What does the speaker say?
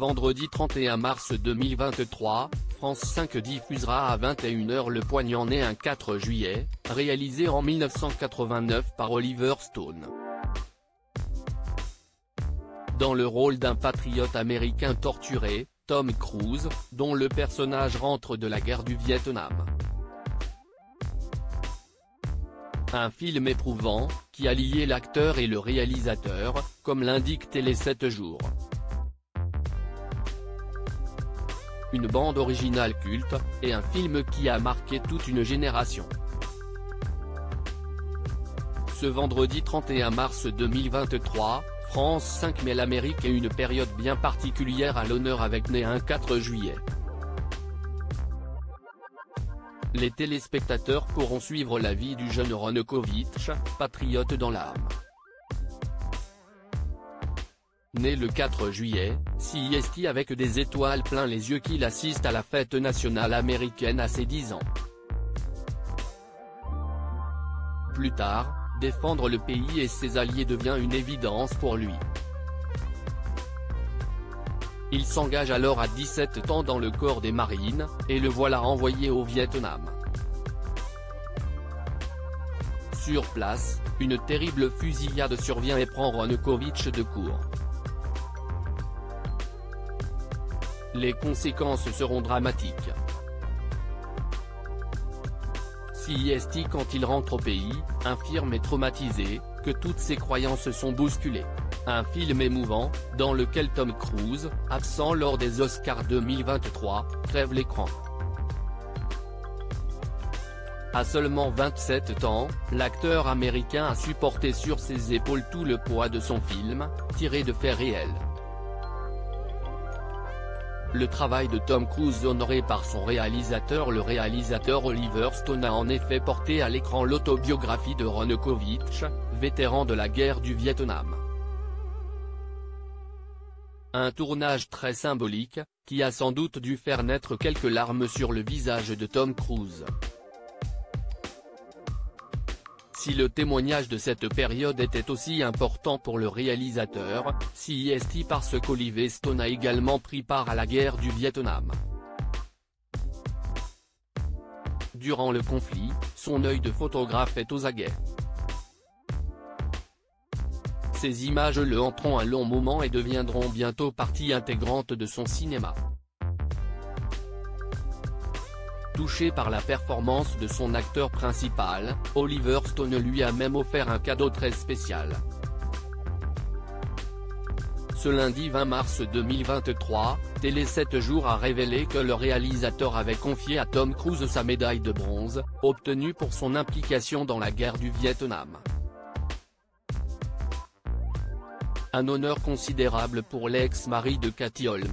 Vendredi 31 mars 2023, France 5 diffusera à 21h Le Poignant né un 4 juillet, réalisé en 1989 par Oliver Stone. Dans le rôle d'un patriote américain torturé, Tom Cruise, dont le personnage rentre de la guerre du Vietnam. Un film éprouvant, qui a lié l'acteur et le réalisateur, comme l'indique Télé 7 jours. Une bande originale culte, et un film qui a marqué toute une génération. Ce vendredi 31 mars 2023, France 5 met l'Amérique et une période bien particulière à l'honneur avec Né un 4 juillet. Les téléspectateurs pourront suivre la vie du jeune Ronokovitch, patriote dans l'âme. Né le 4 juillet, CIST avec des étoiles plein les yeux qu'il assiste à la fête nationale américaine à ses 10 ans. Plus tard, défendre le pays et ses alliés devient une évidence pour lui. Il s'engage alors à 17 ans dans le corps des marines, et le voilà envoyé au Vietnam. Sur place, une terrible fusillade survient et prend Ronukovic de court. Les conséquences seront dramatiques. CIST quand il rentre au pays, infirme et traumatisé, que toutes ses croyances sont bousculées. Un film émouvant, dans lequel Tom Cruise, absent lors des Oscars 2023, crève l'écran. À seulement 27 ans, l'acteur américain a supporté sur ses épaules tout le poids de son film, tiré de faits réels. Le travail de Tom Cruise honoré par son réalisateur le réalisateur Oliver Stone a en effet porté à l'écran l'autobiographie de Ronokovitch, vétéran de la guerre du Vietnam. Un tournage très symbolique, qui a sans doute dû faire naître quelques larmes sur le visage de Tom Cruise. Si le témoignage de cette période était aussi important pour le réalisateur, CIST parce qu'Oliver Stone a également pris part à la guerre du Vietnam. Durant le conflit, son œil de photographe est aux aguets. Ces images le hanteront un long moment et deviendront bientôt partie intégrante de son cinéma. Touché par la performance de son acteur principal, Oliver Stone lui a même offert un cadeau très spécial. Ce lundi 20 mars 2023, Télé 7 jours a révélé que le réalisateur avait confié à Tom Cruise sa médaille de bronze, obtenue pour son implication dans la guerre du Vietnam. Un honneur considérable pour l'ex-mari de Cathy Holmes.